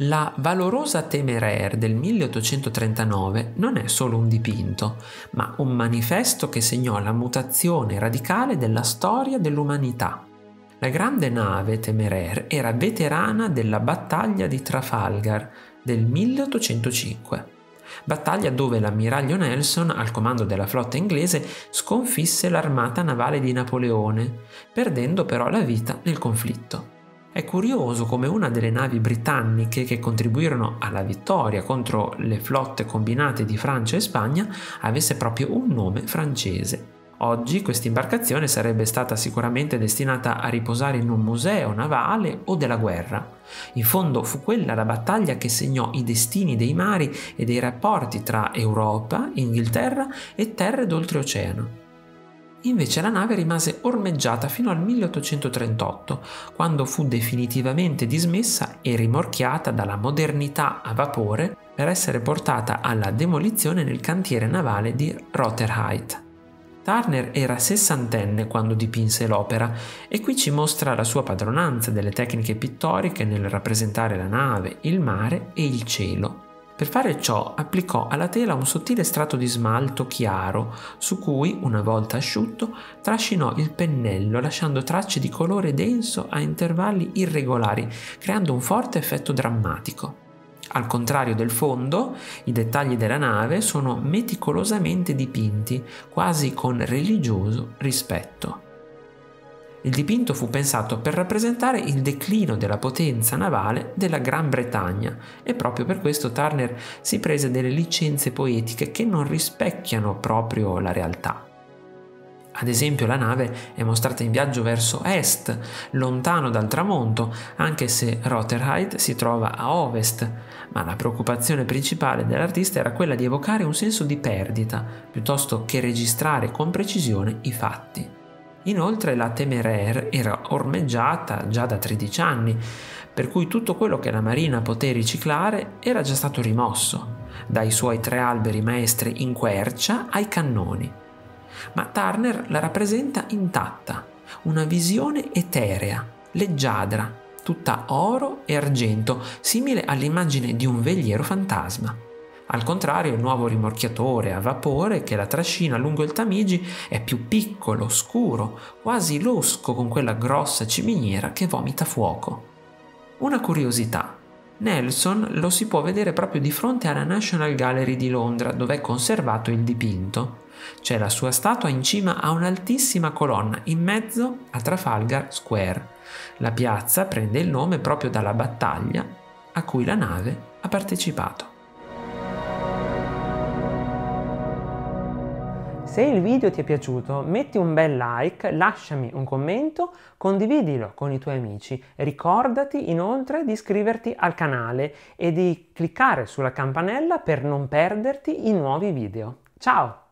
La valorosa Temeraire del 1839 non è solo un dipinto, ma un manifesto che segnò la mutazione radicale della storia dell'umanità. La grande nave Temeraire era veterana della battaglia di Trafalgar del 1805, battaglia dove l'ammiraglio Nelson, al comando della flotta inglese, sconfisse l'armata navale di Napoleone, perdendo però la vita nel conflitto. È curioso come una delle navi britanniche che contribuirono alla vittoria contro le flotte combinate di Francia e Spagna avesse proprio un nome francese. Oggi questa imbarcazione sarebbe stata sicuramente destinata a riposare in un museo navale o della guerra. In fondo fu quella la battaglia che segnò i destini dei mari e dei rapporti tra Europa, Inghilterra e terre d'oltreoceano. Invece la nave rimase ormeggiata fino al 1838, quando fu definitivamente dismessa e rimorchiata dalla modernità a vapore per essere portata alla demolizione nel cantiere navale di Rotherhithe. Turner era sessantenne quando dipinse l'opera e qui ci mostra la sua padronanza delle tecniche pittoriche nel rappresentare la nave, il mare e il cielo. Per fare ciò applicò alla tela un sottile strato di smalto chiaro su cui, una volta asciutto, trascinò il pennello lasciando tracce di colore denso a intervalli irregolari, creando un forte effetto drammatico. Al contrario del fondo, i dettagli della nave sono meticolosamente dipinti, quasi con religioso rispetto. Il dipinto fu pensato per rappresentare il declino della potenza navale della Gran Bretagna e proprio per questo Turner si prese delle licenze poetiche che non rispecchiano proprio la realtà. Ad esempio la nave è mostrata in viaggio verso est, lontano dal tramonto, anche se Rotherhithe si trova a ovest, ma la preoccupazione principale dell'artista era quella di evocare un senso di perdita, piuttosto che registrare con precisione i fatti. Inoltre la Temeraire era ormeggiata già da 13 anni, per cui tutto quello che la marina poté riciclare era già stato rimosso, dai suoi tre alberi maestri in quercia ai cannoni. Ma Turner la rappresenta intatta, una visione eterea, leggiadra, tutta oro e argento, simile all'immagine di un veliero fantasma. Al contrario, il nuovo rimorchiatore a vapore che la trascina lungo il Tamigi è più piccolo, scuro, quasi losco con quella grossa ciminiera che vomita fuoco. Una curiosità. Nelson lo si può vedere proprio di fronte alla National Gallery di Londra, dove è conservato il dipinto. C'è la sua statua in cima a un'altissima colonna, in mezzo a Trafalgar Square. La piazza prende il nome proprio dalla battaglia a cui la nave ha partecipato. Se il video ti è piaciuto metti un bel like, lasciami un commento, condividilo con i tuoi amici. Ricordati inoltre di iscriverti al canale e di cliccare sulla campanella per non perderti i nuovi video. Ciao!